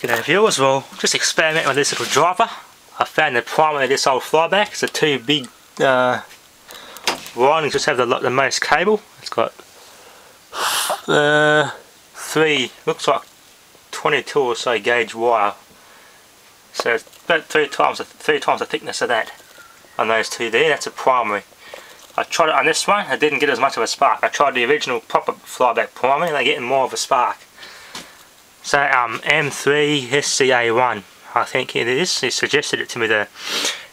G'day viewers, well just experimenting with this little driver. I found the primary of this old flyback. It's the two big uh, windings just have the, the most cable. It's got uh, three, looks like 22 or so gauge wire. So it's about three times, three times the thickness of that on those two there. That's a primary. I tried it on this one, I didn't get as much of a spark. I tried the original proper flyback primary and they're getting more of a spark. So um, M3 SCA1, I think it is. He suggested it to me to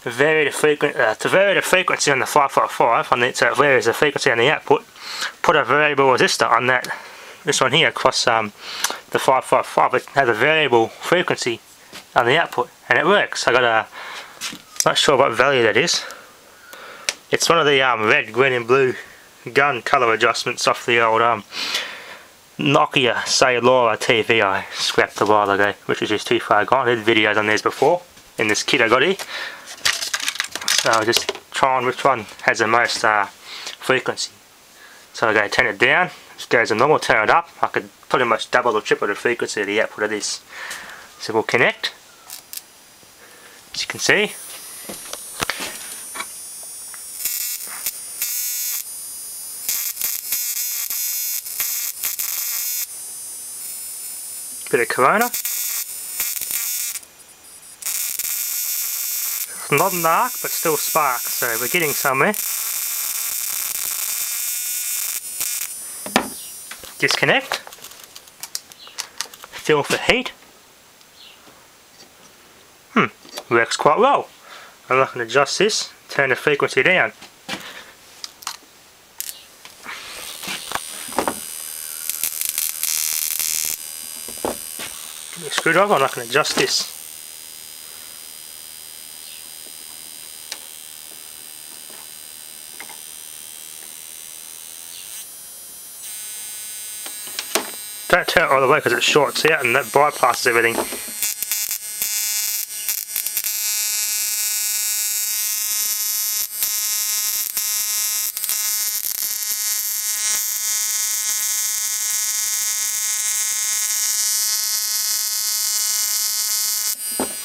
vary the frequency uh, to vary the frequency on the 555 and it varies the frequency on the output. Put a variable resistor on that. This one here across um, the 555. It has a variable frequency on the output, and it works. I got a not sure what value that is. It's one of the um, red, green, and blue gun color adjustments off the old um, Nokia Cellular TV I scrapped a while ago, which is just too far gone. There's videos on these before, in this kit I got here. So I'll just try on which one has the most uh, frequency. So I'm going to turn it down, just goes to normal, turn it up. I could pretty much double or triple the frequency of the output of this. So we'll connect. As you can see, Bit of Corona. Not an arc, but still sparks, so we're getting somewhere. Disconnect. Feel for heat. Hmm, works quite well. I'm going to adjust this, turn the frequency down. The screwdriver and I can adjust this. Don't turn it all the way because it shorts out and that bypasses everything.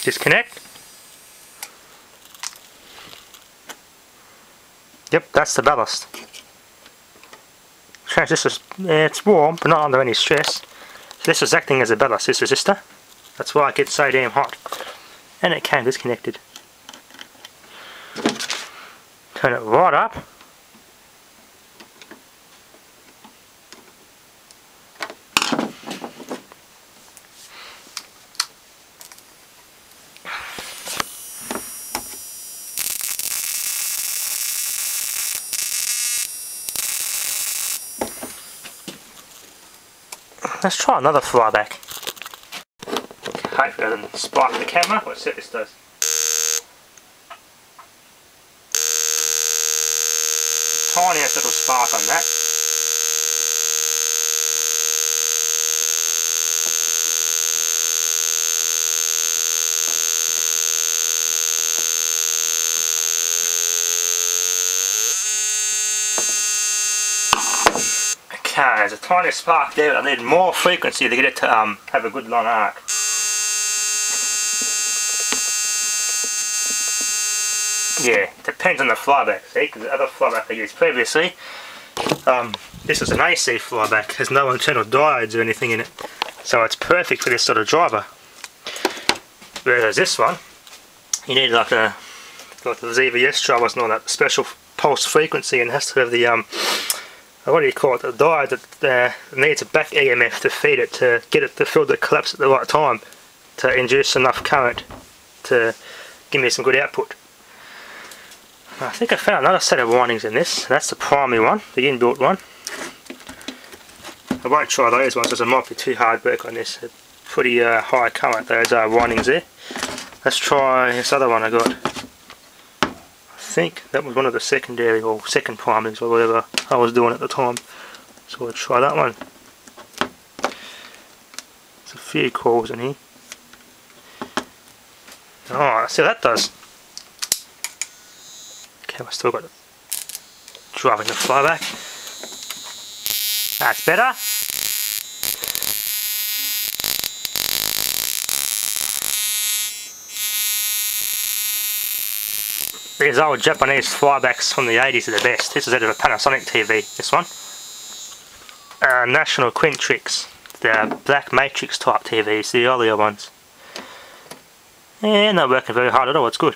Disconnect. Yep, that's the ballast. This is, eh, it's warm, but not under any stress. So this is acting as a ballast, this resistor. That's why it gets so damn hot. And it came disconnected. Turn it right up. Let's try another flyback. Hopefully it doesn't spike the camera. Let's see what this does. Tiniest little spark on that. Okay, there's a tiny spark there, but I need more frequency to get it to um, have a good long arc. Yeah, depends on the flyback, see, because the other flyback I used previously, um, this is an AC flyback, there's no internal diodes or anything in it, so it's perfect for this sort of driver. Whereas this one, you need like a, like the ZVS drivers all that special pulse frequency and has to have the um, what do you call it, the diode that uh, needs a back EMF to feed it to get it to fill the collapse at the right time to induce enough current to give me some good output. I think I found another set of windings in this, that's the primary one, the inbuilt one. I won't try those ones because it might be too hard work on this, pretty uh, high current those uh, windings there. Let's try this other one I got think that was one of the secondary or second primaries or whatever I was doing at the time. So I'll try that one. There's a few coils in here. Oh, see what that does. Okay, I've still got driving the flyback. That's better. These old Japanese flybacks from the 80s are the best. This is out of a Panasonic TV, this one. Uh, National Quintrix, the black matrix type TVs, the earlier ones. Yeah, not working very hard at all, it's good.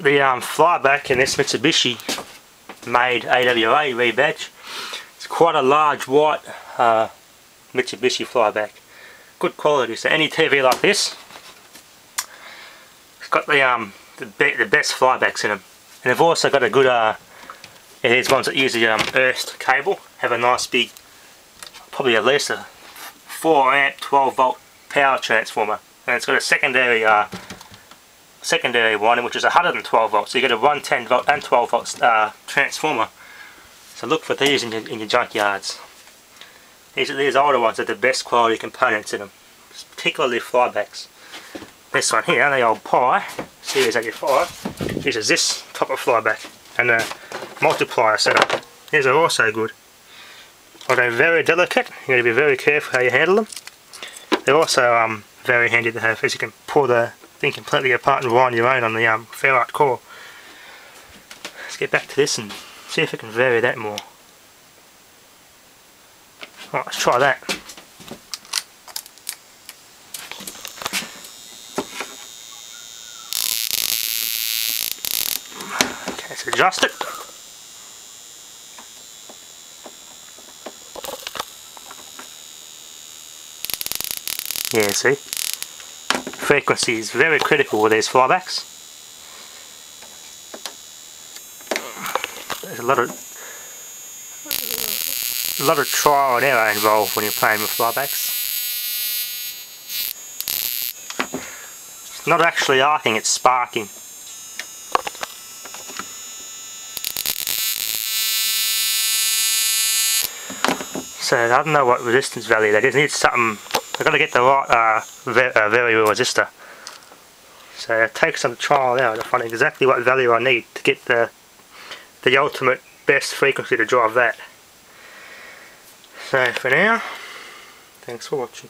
The um, flyback in this Mitsubishi made AWA rebadge. It's quite a large white uh, Mitsubishi flyback. Good quality, so any TV like this, it's got the um the, be the best flybacks in them. And they've also got a good, uh, yeah, these ones that use the um, cable, have a nice big, probably at least a 4 amp 12 volt power transformer. And it's got a secondary uh, secondary one which is 112 volts, so you get a 110 volt and 12 volt uh, transformer. So look for these in your, in your junkyards. These these older ones are the best quality components in them, particularly flybacks. This one here, the old Pye Series 85, uses this type of flyback and a multiplier setup. These are also good. They're very delicate, you got to be very careful how you handle them. They're also um, very handy to have, as you can pull the thing completely apart and wind your own on the um, ferrite core. Let's get back to this and see if I can vary that more. Right, let's try that. Okay, let's adjust it. Yeah, see? Frequency is very critical with these flybacks. There's a lot of a lot of trial and error involved when you're playing with flybacks. It's not actually arcing, it's sparking. So I don't know what resistance value that is. It needs something. I've got to get the right uh, uh, resistor. So it takes some trial now to find exactly what value I need to get the the ultimate best frequency to drive that. So for now, thanks for watching.